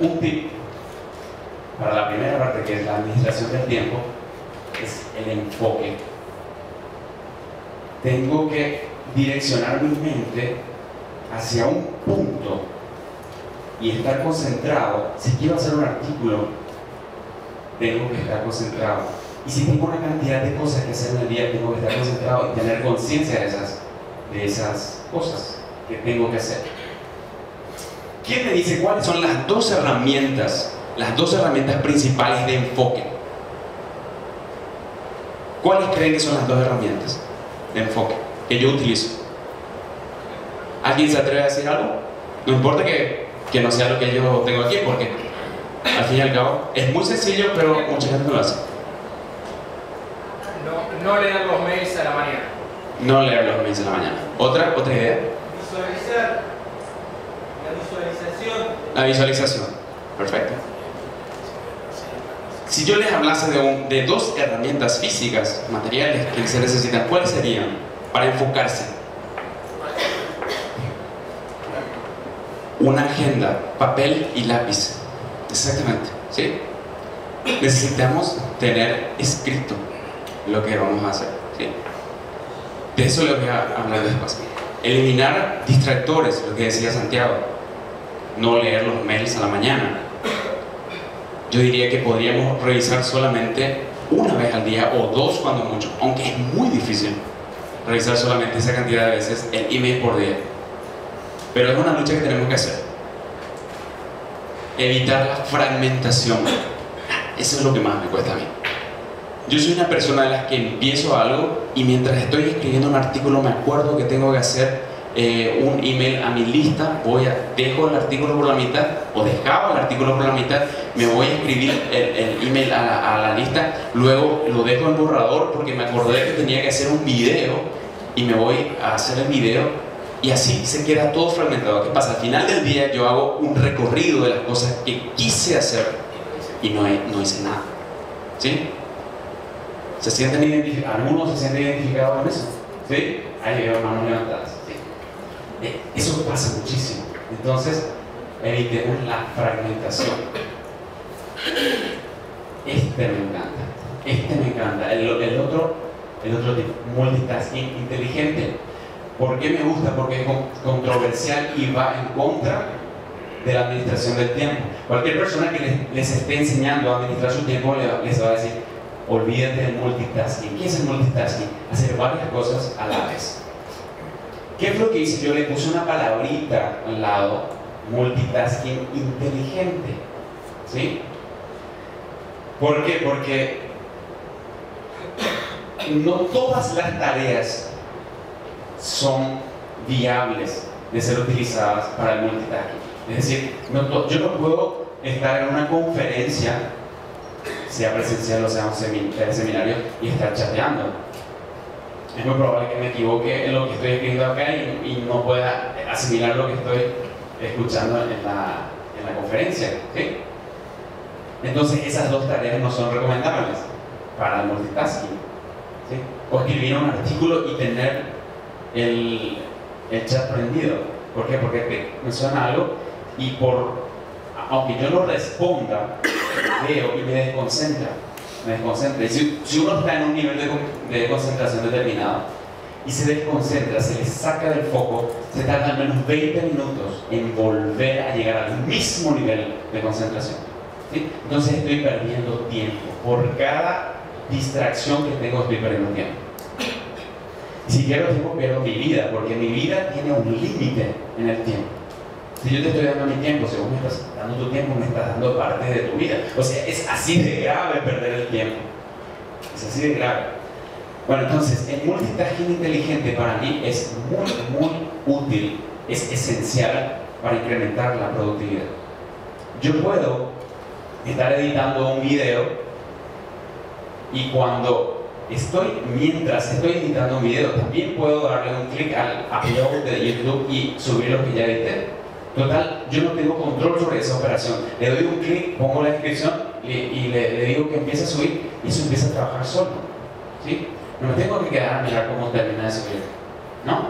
un tip para la primera parte, que es la administración del tiempo, es el enfoque. Tengo que direccionar mi mente hacia un punto y estar concentrado. Si quiero hacer un artículo, tengo que estar concentrado. Y si tengo una cantidad de cosas que hacer en el día, tengo que estar concentrado y tener conciencia de esas, de esas cosas que tengo que hacer. ¿Quién me dice cuáles son las dos herramientas, las dos herramientas principales de enfoque? ¿Cuáles creen que son las dos herramientas de enfoque que yo utilizo? ¿Alguien se atreve a decir algo? No importa que, que no sea lo que yo tengo aquí, porque al fin y al cabo es muy sencillo, pero mucha gente no lo hace. No, no leer los mails a la mañana. No leer los mails en la mañana. ¿Otra, otra idea? Visualizar. La visualización. La visualización. Perfecto. Si yo les hablase de, un- de dos herramientas físicas, materiales que se necesitan, ¿cuáles serían para enfocarse? Una agenda, papel y lápiz. Exactamente. ¿Sí? Necesitamos tener escrito lo que vamos a hacer. De eso les voy a hablar después. Eliminar distractores, lo que decía Santiago. No leer los mails a la mañana. Yo diría que podríamos revisar solamente una vez al día o dos cuando mucho, aunque es muy difícil revisar solamente esa cantidad de veces el email por día. Pero es una lucha que tenemos que hacer. Evitar la fragmentación. Eso es lo que más me cuesta a mí. Yo soy una persona de las que empiezo algo y mientras estoy escribiendo un artículo me acuerdo que tengo que hacer eh, un email a mi lista, voy a, dejo el artículo por la mitad o dejaba el artículo por la mitad, me voy a escribir el, email a la, lista, luego lo dejo en borrador porque me acordé que tenía que hacer un video y me voy a hacer el video y así se queda todo fragmentado. ¿Qué pasa? Al final del día yo hago un recorrido de las cosas que quise hacer y no, hice nada. ¿Sí? ¿Se sienten? ¿Algunos se sienten identificados con eso? ¿Sí? Ahí veo manos levantadas. Eh, Eso pasa muchísimo. Entonces, evitemos la fragmentación. Este me encanta. Este me encanta. El, otro, el otro tipo, multitasking inteligente. ¿Por qué me gusta? Porque es con- controversial y va en contra de la administración del tiempo. Cualquier persona que les, les esté enseñando a administrar su tiempo le- les va a decir, olvídate del multitasking. ¿Qué es el multitasking? Hacer varias cosas a la vez. ¿Qué es lo que hice? Yo le puse una palabrita al lado, multitasking inteligente. ¿Sí? ¿Por qué? Porque no todas las tareas son viables de ser utilizadas para el multitasking. Es decir, no yo no puedo estar en una conferencia, sea presencial o sea un semi- seminario, y estar chateando. Es muy probable que me equivoque en lo que estoy escribiendo acá y, no pueda asimilar lo que estoy escuchando en la, en la conferencia. ¿sí? Entonces esas dos tareas no son recomendables para el multitasking. ¿sí? O escribir un artículo y tener el, el chat prendido. ¿Por qué? Porque te, me suena algo y por, aunque yo no responda, veo y me desconcentra. Me desconcentra. Y si, uno está en un nivel de, con- de concentración determinado y se desconcentra, se le saca del foco, se tarda al menos 20 minutos en volver a llegar al mismo nivel de concentración. Entonces estoy perdiendo tiempo. Por cada distracción que tengo estoy perdiendo tiempo. Y si pierdo tiempo, pierdo mi vida, porque mi vida tiene un límite en el tiempo. Si yo te estoy dando mi tiempo, si vos me estás dando tu tiempo, me estás dando parte de tu vida. O sea, es así de grave perder el tiempo. Es así de grave. Bueno, entonces, el multitasking inteligente para mí es muy, muy útil, es esencial para incrementar la productividad. Yo puedo estar editando un video y cuando estoy, mientras estoy editando un video, también puedo darle un clic al upload de YouTube y subir lo que ya edité. Total, yo no tengo control sobre esa operación. Le doy un clic, pongo la descripción y, le digo que empiece a subir y eso empieza a trabajar solo. ¿sí? No me tengo que quedar a mirar cómo termina de subir. ¿No?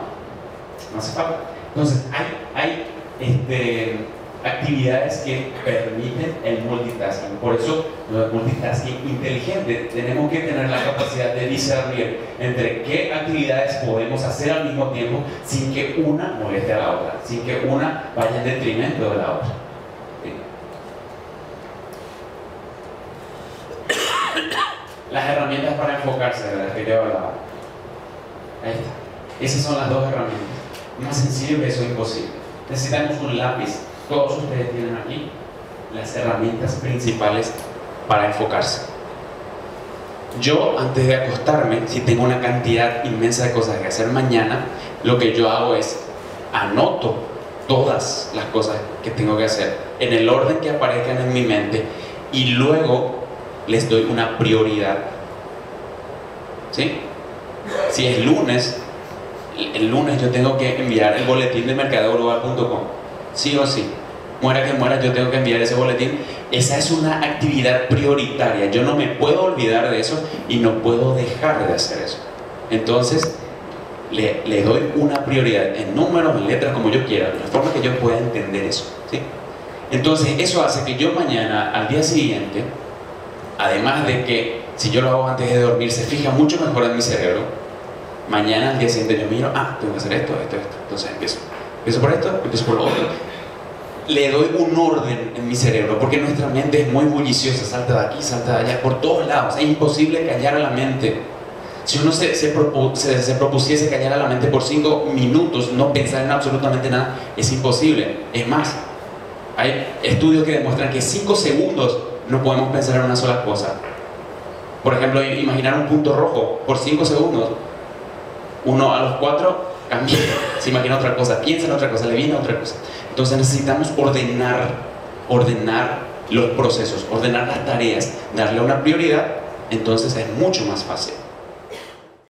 No hace falta. Entonces, hay, hay, este, actividades que permiten el multitasking. Por eso, el multitasking inteligente, tenemos que tener la capacidad de discernir entre qué actividades podemos hacer al mismo tiempo sin que una moleste a la otra, sin que una vaya en detrimento de la otra. Las herramientas para enfocarse de las que yo hablaba. Ahí está. Esas son las dos herramientas. Más sencillo que eso es imposible. Necesitamos un lápiz. Todos ustedes tienen aquí las herramientas principales para enfocarse. Yo, antes de acostarme, si tengo una cantidad inmensa de cosas que hacer mañana, lo que yo hago es anoto todas las cosas que tengo que hacer en el orden que aparezcan en mi mente y luego les doy una prioridad. ¿Sí? Si es lunes, el lunes yo tengo que enviar el boletín de mercadeoglobal.com. Sí o sí. Muera que muera, yo tengo que enviar ese boletín. Esa es una actividad prioritaria. Yo no me puedo olvidar de eso y no puedo dejar de hacer eso. Entonces, le, le doy una prioridad en números, en letras, como yo quiera, de la forma que yo pueda entender eso. ¿sí? Entonces, eso hace que yo mañana, al día siguiente, además de que si yo lo hago antes de dormir, se fija mucho mejor en mi cerebro, mañana al día siguiente yo miro, ah, tengo que hacer esto, esto, esto. Entonces empiezo. Empiezo por esto, empiezo por lo otro. Le doy un orden en mi cerebro, porque nuestra mente es muy bulliciosa, salta de aquí, salta de allá, por todos lados. Es imposible callar a la mente. Si uno se, se, se, propusiese callar a la mente por cinco minutos, no pensar en absolutamente nada, es imposible. Es más, hay estudios que demuestran que cinco segundos no podemos pensar en una sola cosa. Por ejemplo, imaginar un punto rojo por cinco segundos uno a los cuatro cambia, se imagina otra cosa, piensa en otra cosa, le viene otra cosa. Entonces necesitamos ordenar, ordenar los procesos, ordenar las tareas, darle una prioridad, entonces es mucho más fácil.